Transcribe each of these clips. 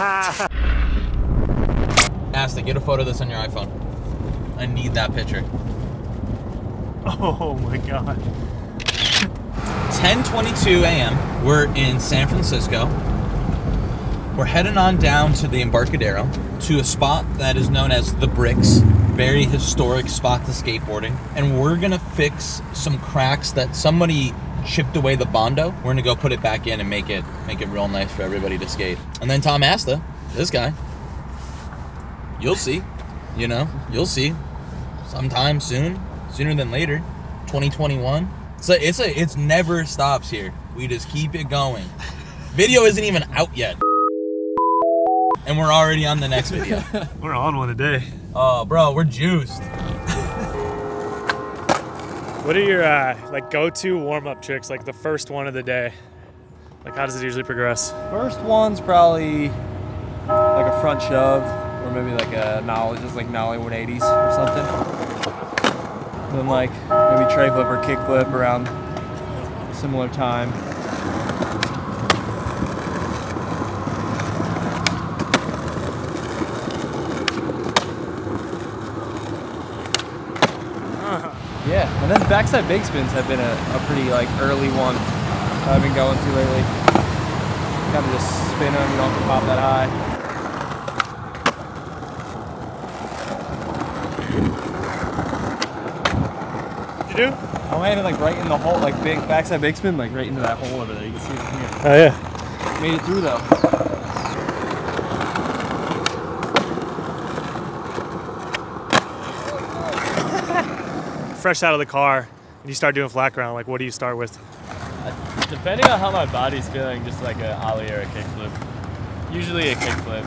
Asta, get a photo of this on your iPhone. I need that picture. Oh my god. 10:22 a.m. We're in San Francisco. We're heading on down to the Embarcadero to a spot that is known as the Bricks, very historic spot to skateboarding, and we're gonna fix some cracks that somebody chipped away the bondo. We're gonna go put it back in and make it make it real nice for everybody to skate. And then Tom Asta, this guy, you'll see, you know, you'll see, sometime soon, sooner than later, 2021. So it's a it's never stops here. We just keep it going. Video isn't even out yet. And we're already on the next video. We're on one today. Oh, bro, we're juiced. What are your uh, like go-to warm-up tricks? Like the first one of the day. Like how does it usually progress? First one's probably like a front shove, or maybe like a nollie, just like nollie 180s or something. Then like maybe tray flip or kick flip around similar time. Yeah, and then backside big spins have been a, a pretty like early one I've been going to lately. Kind of just spin them, you don't have to pop that high. You do? I landed like right in the hole, like big backside big spin, like right into that hole over there. You can see it from here. Oh yeah. Made it through though. Fresh out of the car and you start doing flat ground. Like what do you start with? Depending on how my body's feeling, just like a ollie or a kickflip. Usually a kickflip.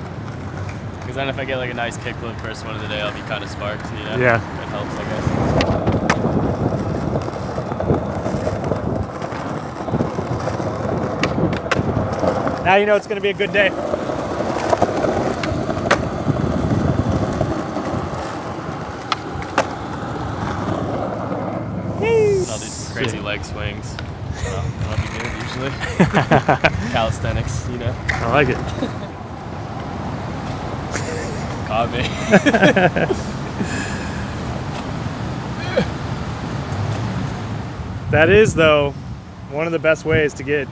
Because then if I get like a nice kickflip first one of the day, I'll be kind of sparked, you know? Yeah. That helps, I guess. Now you know it's gonna be a good day. I'll do some crazy leg swings. Well, that'll be good usually. Calisthenics, you know? I like it. Caught me. That is though one of the best ways to get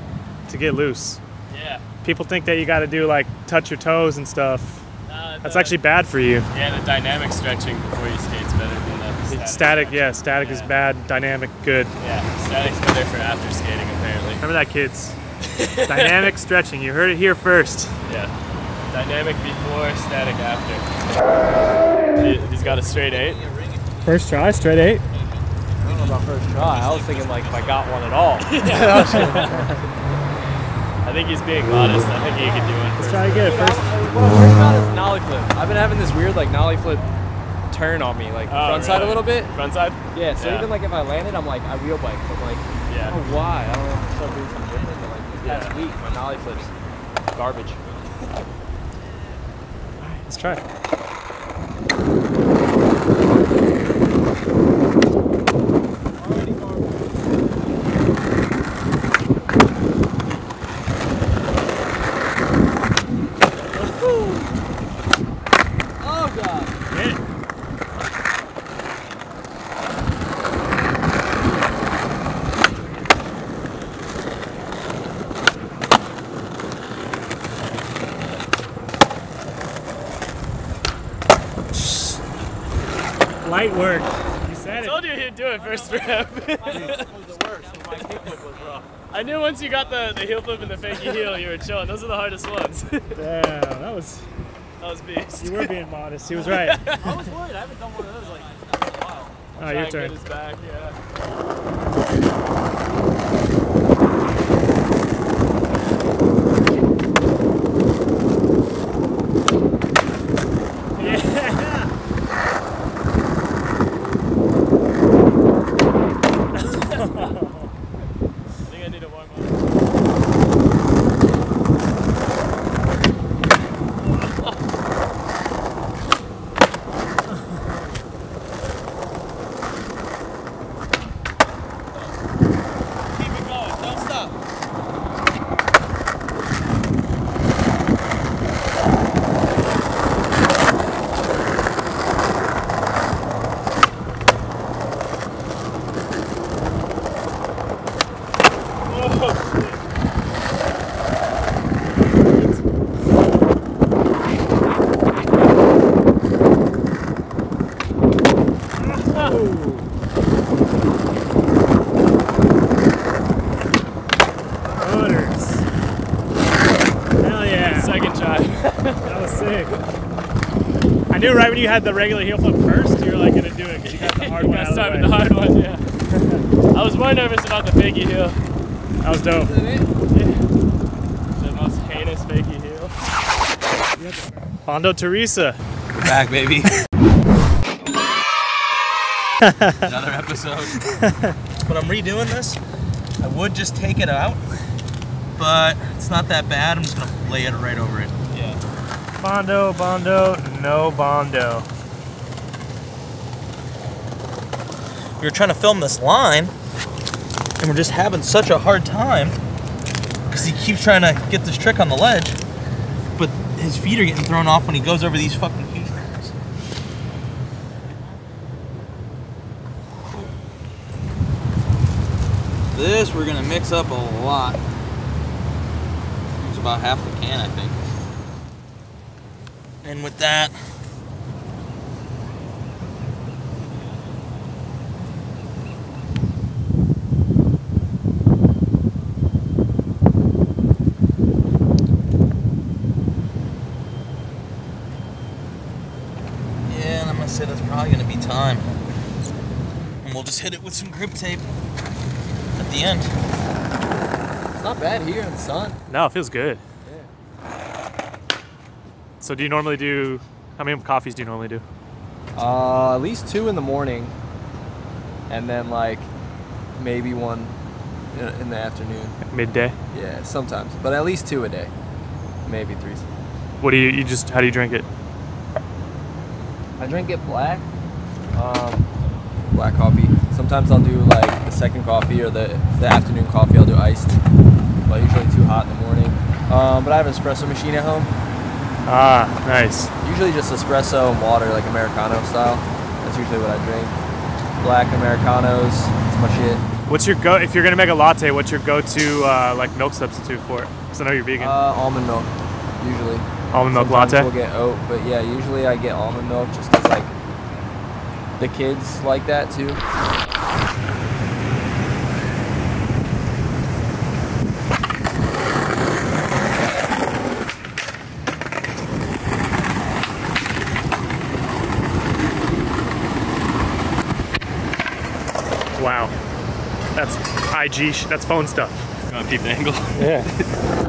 to get loose. yeah. People think that you got to do like touch your toes and stuff. Uh, That's actually bad for you. Yeah, the dynamic stretching before you skate's better the static. Static, yeah, static is bad. Dynamic, good. Yeah, static's better for after skating apparently. Remember that, kids. Dynamic stretching. You heard it here first. Yeah. Dynamic before, static after. He- He's got a straight eight. First try, straight eight. I don't know about first try. I was thinking like if I got one at all. I think he's being modest. I think he could do it. Let's try to get it first. what I'm worried about is nollie flip. I've been having this weird like nollie flip turn on me, like Oh, front side a little bit. Front side? Yeah, so Yeah. even like if I landed, I'm like I wheel bike. So I'm like, I Yeah. don't know why. I don't know if I'm doing something different. But like this past Yeah. week, my nollie flips garbage. Let's try. it. Oh god. Get it. Light work. You said I told you he'd do it first rep. was the worst. My kickflip was rough. I knew once you got the, the heel flip and the fakie heel, you were chilling. Those are the hardest ones. that Damn, that was. That was beast. You were being modest. He was right. I was worried. I haven't done one of those like in a while. Oh, Try your and get turn. his back, yeah. Yeah. I think I need to warm up. Motors. Hell yeah. Second try. That was sick. I knew right when you had the regular heel flip first, you were like gonna do it because you got the hard one Gotta out start of with the the hard one, yeah. I was more nervous about the fakie heel. That was dope. The most heinous fakie heel. Bondo Teresa. We're back, baby. Another episode. but I'm redoing this. I would just take it out, but it's not that bad. I'm just gonna lay it right over it. Bondo, Bondo, no Bondo. We were trying to film this line, and we're just having such a hard time because he keeps trying to get this trick on the ledge, but his feet are getting thrown off when he goes over these fucking huge rocks. This we're gonna mix up a lot. It's about half the can, I think. And with that, Yeah, and I'm gonna say that's probably gonna be time. And we'll just hit it with some grip tape at the end. It's not bad here in the sun. No, it feels good. So do you normally do, how many coffees do you normally do? Uh, at least two in the morning, and then like maybe one in, the afternoon. Midday? Yeah, sometimes, but at least two a day, maybe three. What do you, you just, how do you drink it? I drink it black, um, black coffee. Sometimes I'll do like the second coffee or the the afternoon coffee. I'll do iced, but usually too hot in the morning. Um, but I have an espresso machine at home. Ah, nice. Usually just espresso and water, like Americano style. That's usually what I drink. Black Americanos, that's my shit. What's your go, if you're gonna make a latte, what's your go-to uh, like milk substitute for it? Because I know you're vegan. Uh, almond milk, usually. Almond milk Sometimes latte? We'll get oat, but yeah, usually I get almond milk just 'cause like the kids like that too. Wow. That's IG, that's phone stuff. You wanna peep the angle? Yeah.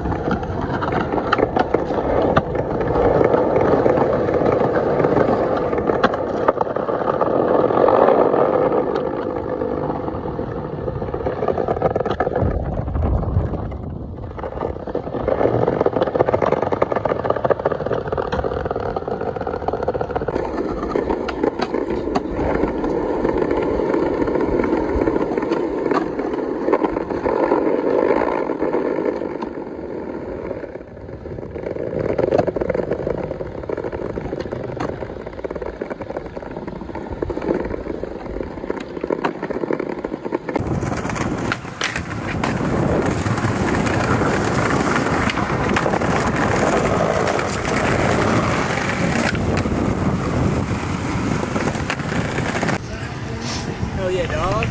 Hell yeah, dog.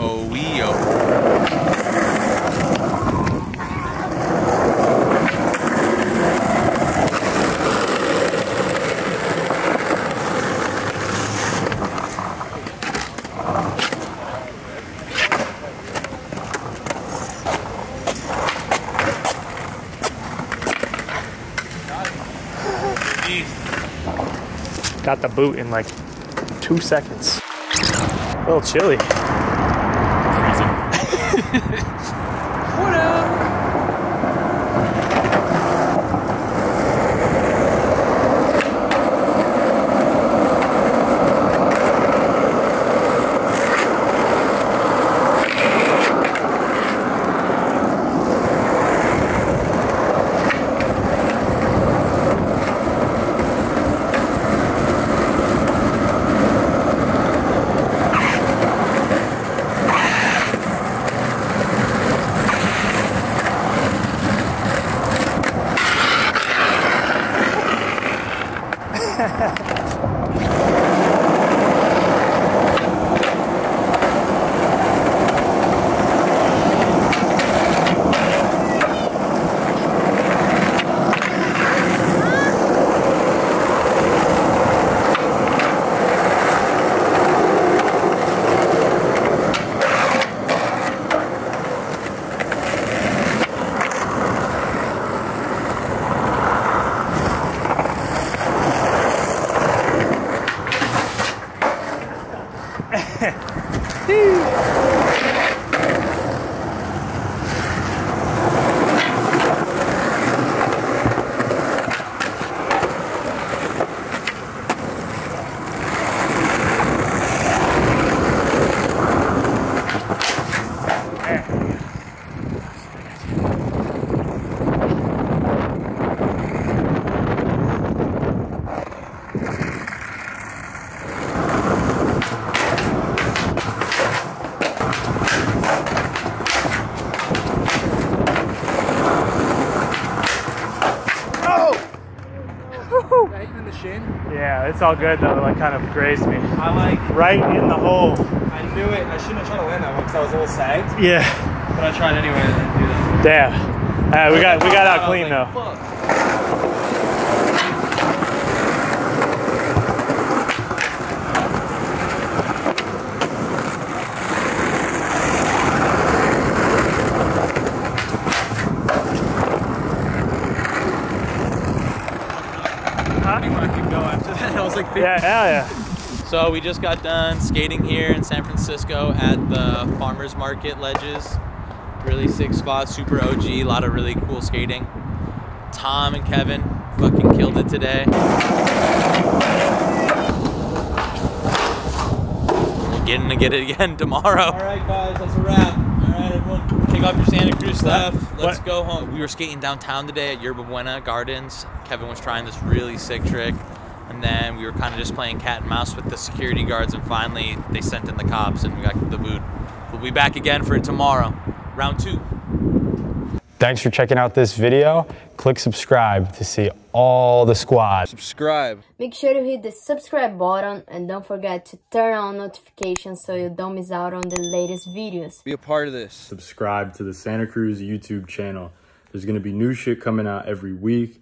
Oh, we oh. Got the boot in like two seconds. A little chilly. Even it's all good though. Like kind of grazed me I like. right in the hole. I knew it. I shouldn't have tried to land that one because I was a little sagged, Yeah. but I tried anyway and didn't do that. Damn. Uh, we got we got out clean like, though. Fuck. I think I could go after that. I was like, Yeah, hell yeah. So we just got done skating here in San Francisco at the farmers market ledges. Really sick spot, super OG, a lot of really cool skating. Tom and Kevin fucking killed it today. We're getting to get it again tomorrow. All right, guys, that's a wrap. All right, everyone, take off your Santa Cruz stuff. Let's What? go home. We were skating downtown today at Yerba Buena Gardens. Kevin was trying this really sick trick. And then we were kind of just playing cat and mouse with the security guards, and finally they sent in the cops, and we got the boot. We'll be back again for it tomorrow, round two. Thanks for checking out this video. Click subscribe to see all the squad. subscribe. Make sure to hit the subscribe button and don't forget to turn on notifications so you don't miss out on the latest videos. Be a part of this. Subscribe to the Santa Cruz YouTube channel. There's gonna be new shit coming out every week.